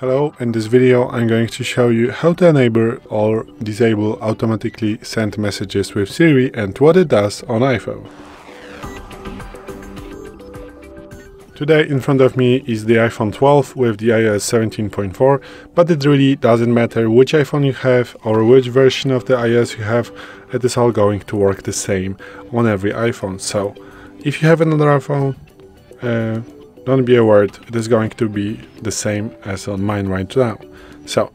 Hello, in this video I'm going to show you how to enable or disable automatically send messages with Siri and what it does on iPhone. Today in front of me is the iPhone 12 with the iOS 17.4, but it really doesn't matter which iPhone you have or which version of the iOS you have, it is all going to work the same on every iPhone. So if you have another iPhone, uh, don't be worried, it is going to be the same as on mine right now. So,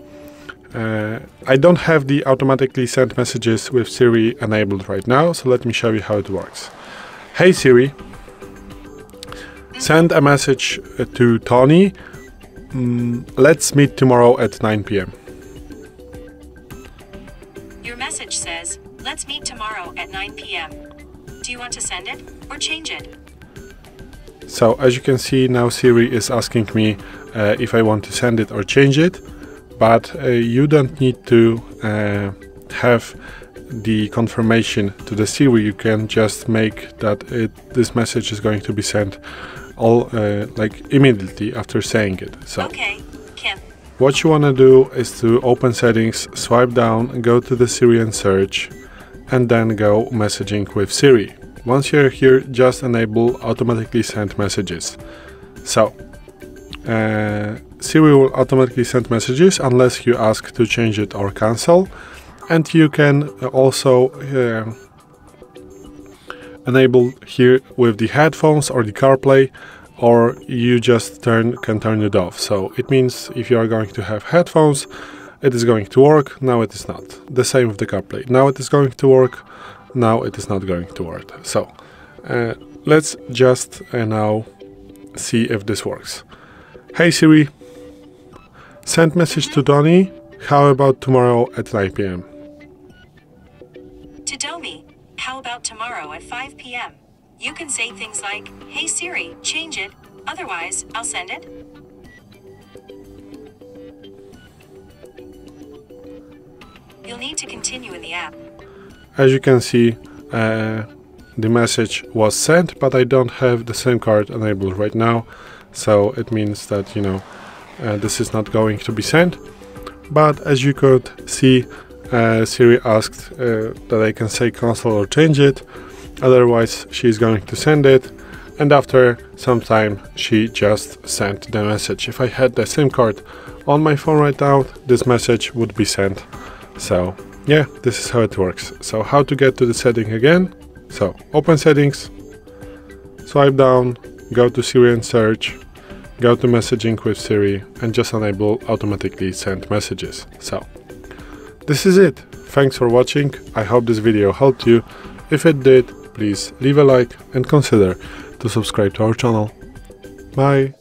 uh, I don't have the automatically sent messages with Siri enabled right now, so let me show you how it works. Hey Siri, send a message uh, to Tony. Mm, let's meet tomorrow at 9 pm. Your message says, let's meet tomorrow at 9 p.m. Do you want to send it or change it? So as you can see now Siri is asking me uh, if I want to send it or change it, but uh, you don't need to uh, have the confirmation to the Siri. You can just make that it, this message is going to be sent all uh, like immediately after saying it. So Okay, Kim. what you want to do is to open settings, swipe down, go to the Siri and search, and then go messaging with Siri. Once you're here, just enable automatically send messages. So, uh, Siri will automatically send messages unless you ask to change it or cancel. And you can also uh, enable here with the headphones or the CarPlay or you just turn can turn it off. So it means if you are going to have headphones, it is going to work. Now it is not. The same with the CarPlay. Now it is going to work now it is not going to work. So uh, let's just uh, now see if this works. Hey Siri, send message to Donny. How about tomorrow at 9 p.m.? To Domi, how about tomorrow at 5 p.m.? You can say things like, hey Siri, change it, otherwise, I'll send it. You'll need to continue in the app. As you can see, uh, the message was sent, but I don't have the SIM card enabled right now, so it means that you know uh, this is not going to be sent. But as you could see, uh, Siri asked uh, that I can say cancel or change it, otherwise she's going to send it. And after some time, she just sent the message. If I had the SIM card on my phone right now, this message would be sent. So yeah, this is how it works. So how to get to the setting again? So open settings, swipe down, go to Siri and search, go to messaging with Siri and just enable automatically send messages. So this is it. Thanks for watching. I hope this video helped you. If it did, please leave a like and consider to subscribe to our channel. Bye.